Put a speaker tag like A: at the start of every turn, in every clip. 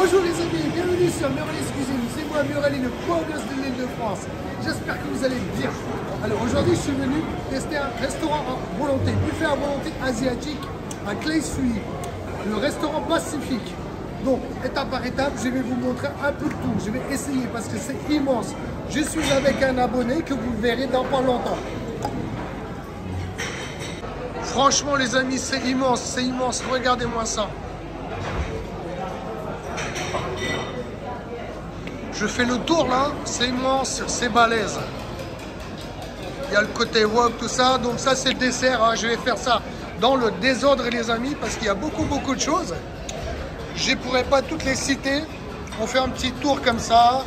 A: Bonjour les amis, bienvenue sur Murel's Cuisine. C'est moi Murel, le gosse de l'île de France. J'espère que vous allez bien. Alors aujourd'hui, je suis venu tester un restaurant à volonté, buffet à volonté asiatique à Clay-Suy, le restaurant Pacifique. Donc, étape par étape, je vais vous montrer un peu de tout. Je vais essayer parce que c'est immense. Je suis avec un abonné que vous verrez dans pas longtemps. Franchement, les amis, c'est immense, c'est immense. Regardez-moi ça. Je fais le tour là, c'est immense, c'est balèze. Il y a le côté wok, tout ça. Donc ça, c'est le dessert. Hein. Je vais faire ça dans le désordre, les amis, parce qu'il y a beaucoup, beaucoup de choses. Je ne pourrais pas toutes les citer. On fait un petit tour comme ça.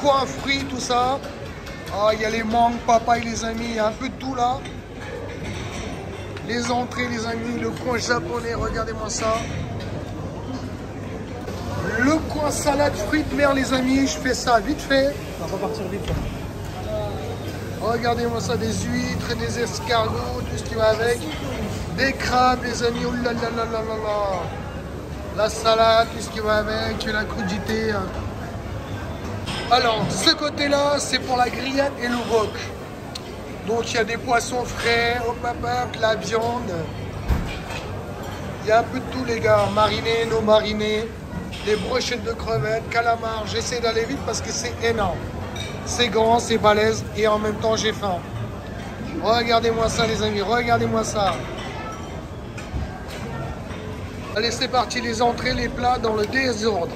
A: Coin fruits, tout ça. Ah, il y a les mangues, papaye, les amis. Il y a un peu de tout là. Les entrées, les amis. Le coin japonais, regardez-moi ça. Salade, fruits de mer, les amis. Je fais ça vite fait.
B: On va partir vite.
A: Regardez-moi ça, des huîtres, des escargots, tout ce qui va avec. Des crabes, les amis. Oh là là là là là là. La salade, tout ce qui va avec, la crudité. Hein. Alors, ce côté-là, c'est pour la grillade et le roc. Donc, il y a des poissons frais, hop, hop, hop, la viande. Il y a un peu de tout, les gars. Marinés, non marinés. Les brochettes de crevettes, calamars. J'essaie d'aller vite parce que c'est énorme. C'est grand, c'est balèze et en même temps, j'ai faim. Regardez-moi ça, les amis. Regardez-moi ça. Allez, c'est parti, les entrées, les plats dans le désordre.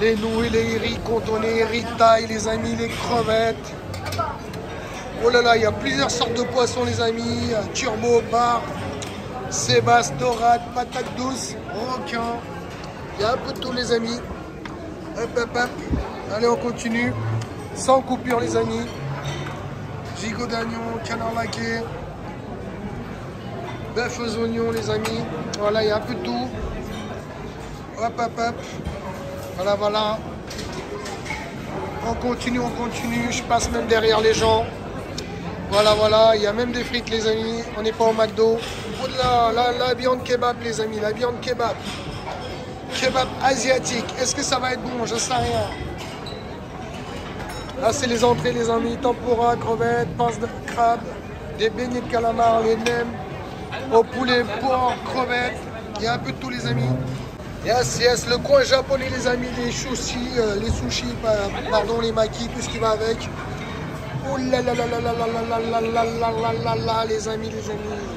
A: Les nouilles, les riz contournés, riz taille, les amis, les crevettes. Oh là là, il y a plusieurs sortes de poissons, les amis. Turbo, bar, sébaste, dorade, patate douce, requin. Il y a un peu de tout, les amis. Hop, hop, hop. Allez, on continue. Sans coupure, les amis. Gigot d'agneau, canard laqué. Bœuf aux oignons, les amis. Voilà, il y a un peu de tout. Hop, hop, hop. Voilà, voilà. On continue, on continue. Je passe même derrière les gens. Voilà, voilà. Il y a même des frites, les amis. On n'est pas au McDo. Oh là, la, la viande kebab, les amis. La viande kebab. Kebab asiatique. Est-ce que ça va être bon Je sais rien. Là, c'est les entrées, les amis. Tempura, crevettes, pince de crabe, des beignets de calamar, les nems, au poulet, porc, crevettes. Il y a un peu de tous les amis. Yes, yes, le coin japonais, les amis, les sushis, euh, les sushis, pardon, les maquis, tout ce qui va avec. Oh là là là là là là là là là là là là les amis, les amis.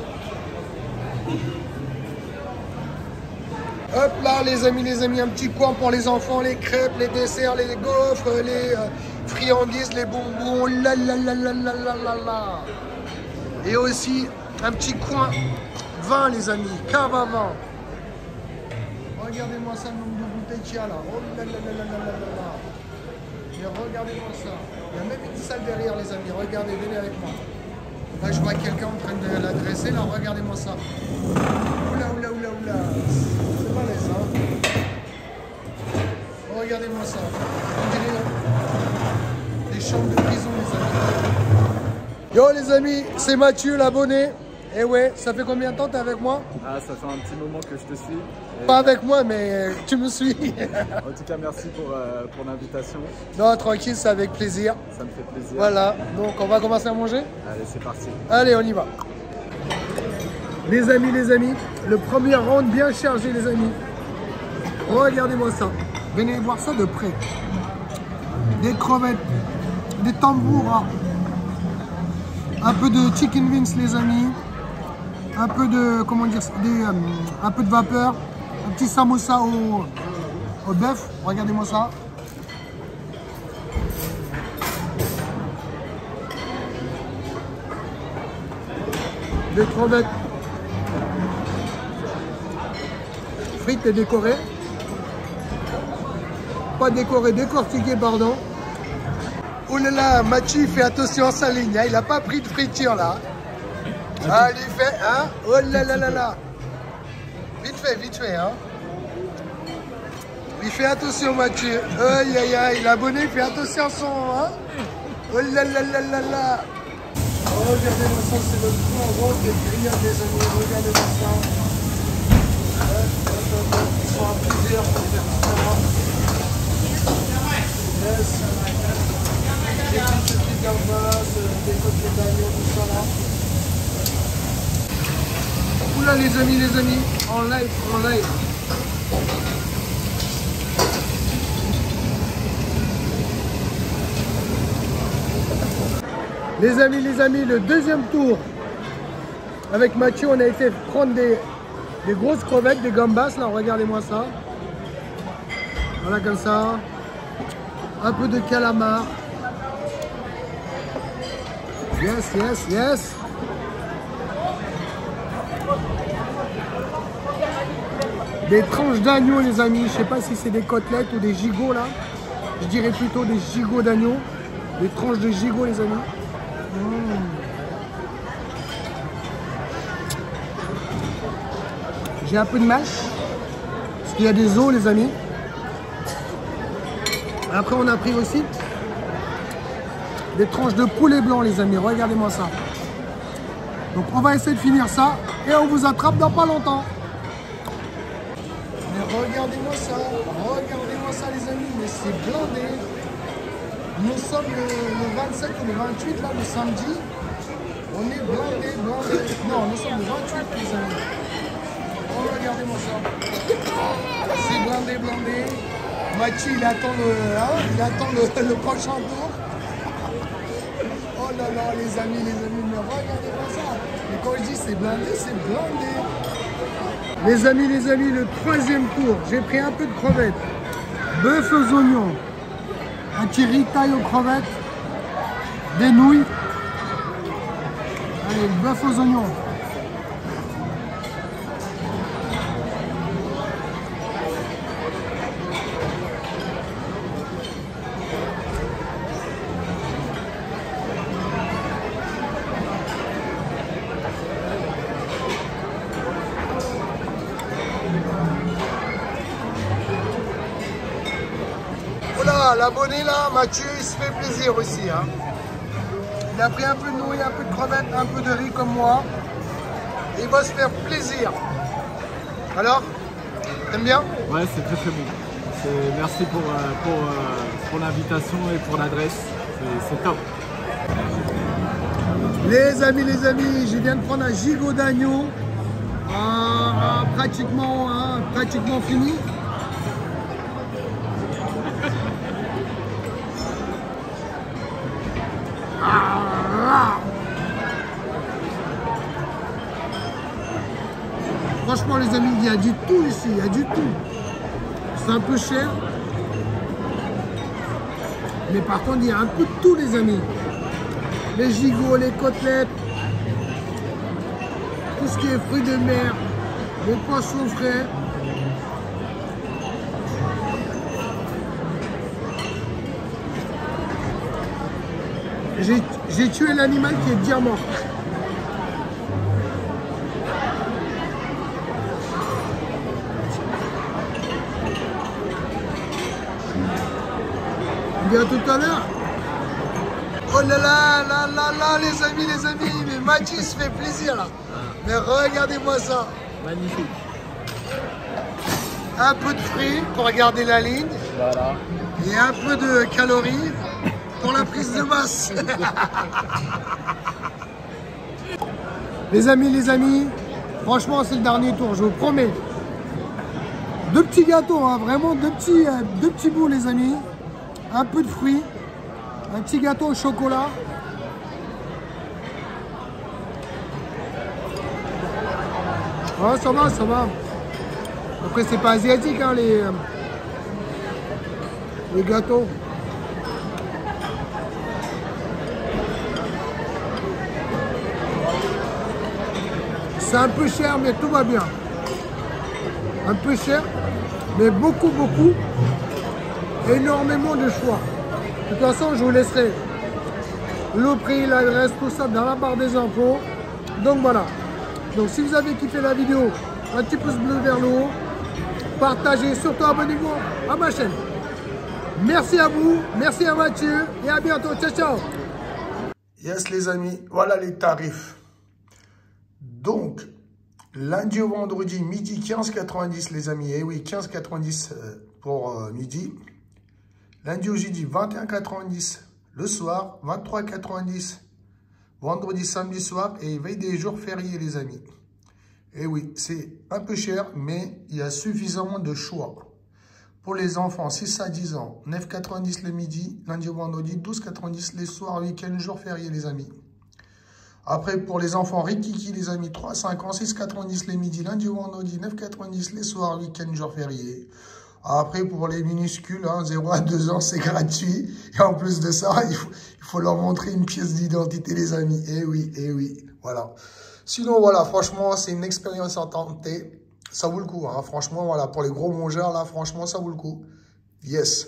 A: Hop là, les amis, les amis, un petit coin pour les enfants, les crêpes, les desserts, les gaufres, les friandises, les bonbons. La la la la la la la la. Et aussi un petit coin vin, les amis, cave à vin. Regardez-moi ça, le nombre de bouteilles qu'il y a là. Oh là là là là là là là. Mais regardez-moi ça. Il y a même une salle derrière, les amis. Regardez, venez avec moi. Là, je vois quelqu'un en train de l'adresser. Là, regardez-moi ça. Oula, oula, oula, oula. C'est balèze, hein. Regardez-moi ça. On dirait des chambres de prison, les amis. Yo, les amis, c'est Mathieu, l'abonné. Et ouais, ça fait combien de temps t'es avec moi?
B: Ah, ça fait un petit moment que je te suis. Et
A: Pas avec moi, mais tu me suis.
B: En tout cas, merci pour, euh, pour l'invitation.
A: non, tranquille, c'est avec plaisir.
B: Ça me fait plaisir.
A: Voilà, donc on va commencer à manger?
B: Allez, c'est parti.
A: Allez, on y va. Les amis, les amis, le premier round bien chargé, les amis. Regardez-moi ça. Venez voir ça de près. Des crevettes, des tambouras, un peu de chicken wings, les amis. Un peu de, comment dire, des, euh, un peu de vapeur. Un petit samosa au, au bœuf. Regardez-moi ça. des crevettes frites et décorées. Pas décorées, décortiquées, pardon. Oh là là, Mathieu, fais attention à sa ligne, hein, il n'a pas pris de friture là. Ah, il fait, hein Oh là là là là Vite fait, vite fait, hein Il fait attention, Mathieu. Aïe, aïe, aïe, l'abonné fait attention à son, hein Oh là là là là là Regardez-moi ça, c'est le grand rond des grillades des amis. Regardez-moi ça. Hop, hop. Ils sont à plusieurs pour faire les amis, les amis, en live, en live. Les amis, les amis, le deuxième tour. Avec Mathieu, on a été prendre des, grosses crevettes, des gambas. Là, regardez-moi ça. Voilà, comme ça. Un peu de calamar. Yes, yes, yes. Des tranches d'agneau, les amis. Je sais pas si c'est des côtelettes ou des gigots, là. Je dirais plutôt des gigots d'agneau. Des tranches de gigots, les amis. J'ai un peu de mâche. Parce qu'il y a des os, les amis. Après, on a pris aussi des tranches de poulet blanc, les amis. Regardez-moi ça. Donc, on va essayer de finir ça. Et on vous attrape dans pas longtemps. Mais regardez-moi ça. Regardez-moi ça, les amis. Mais c'est blindé. Nous sommes le, le 27 ou le 28, là, le samedi. On est blindé, blindé. Non, nous sommes le 28, les amis. Oh, regardez-moi ça. C'est blindé, blindé. Mathieu, il attend le, hein, il attend le, prochain tour. Oh là là, les amis, les amis, mais regardez-moi ça. Et quand je dis c'est blindé, c'est blindé. Les amis, les amis, le troisième tour, j'ai pris un peu de crevettes, bœuf aux oignons, un petit ritaille aux crevettes, des nouilles. Allez, le bœuf aux oignons. Voilà, l'abonné là, Mathieu, il se fait plaisir aussi. Hein. Il a pris un peu de nouilles, un peu de crevettes, un peu de riz comme moi. Il va se faire plaisir. Alors, t'aimes bien?
B: Ouais, c'est très très bon. Merci pour, euh, pour, euh, pour l'invitation et pour l'adresse. C'est- top.
A: Les amis, les amis, je viens de prendre un gigot d'agneau. euh, pratiquement, hein, pratiquement fini. Franchement, les amis, il y a du tout ici, il y a du tout. C'est un peu cher. Mais par contre, il y a un peu de tout, les amis les gigots, les côtelettes, tout ce qui est fruits de mer, les poissons frais. J'ai tué l'animal qui est bien mort. Tout à l'heure. Oh là là, là là là, les amis, les amis, mais Mathieu se fait plaisir là. Mais regardez-moi ça.
B: Magnifique.
A: Un peu de fruits pour garder la ligne
B: Voilà.
A: et un peu de calories pour la prise de masse. les amis, les amis, franchement, c'est le dernier tour, je vous promets. Deux petits gâteaux, hein, vraiment deux petits, euh, deux petits bouts, les amis. Un peu de fruits. Un petit gâteau au chocolat. Ouais, ça va, ça va. Après, c'est pas asiatique, hein, les, euh, les gâteaux. C'est un peu cher, mais tout va bien. Un peu cher, mais beaucoup, beaucoup. Énormément de choix. De toute façon, je vous laisserai le prix, l'adresse, tout ça dans la barre des infos. Donc voilà. Donc si vous avez kiffé la vidéo, un petit pouce bleu vers le haut. Partagez, surtout abonnez-vous à ma chaîne. Merci à vous, merci à Mathieu et à bientôt. Ciao, ciao. Yes les amis, voilà les tarifs. Donc, lundi au vendredi, midi 15,90 les amis. Eh oui, 15,90 euh, pour euh, midi. Lundi au jeudi, 21,90. Le soir, 23,90. Vendredi, samedi soir et veille des jours fériés, les amis. Et eh oui, c'est un peu cher, mais il y a suffisamment de choix. Pour les enfants, 6 à 10 ans, 9,90 le midi, lundi au vendredi, 12,90 les soirs, week-end, jour férié, les amis. Après, pour les enfants Rikiki, les amis, 3 5 ans, 6,90 les midis, lundi au vendredi, 9,90 les soirs, week-end, jour férié. Après, pour les minuscules, 0 hein, à 2 ans, c'est gratuit. Et en plus de ça, il faut, leur montrer une pièce d'identité, les amis. Eh oui, eh oui, voilà. Sinon, voilà, franchement, c'est une expérience en tenter. Ça vaut le coup, hein. franchement, voilà, pour les gros mangeurs, là, franchement, ça vaut le coup. Yes.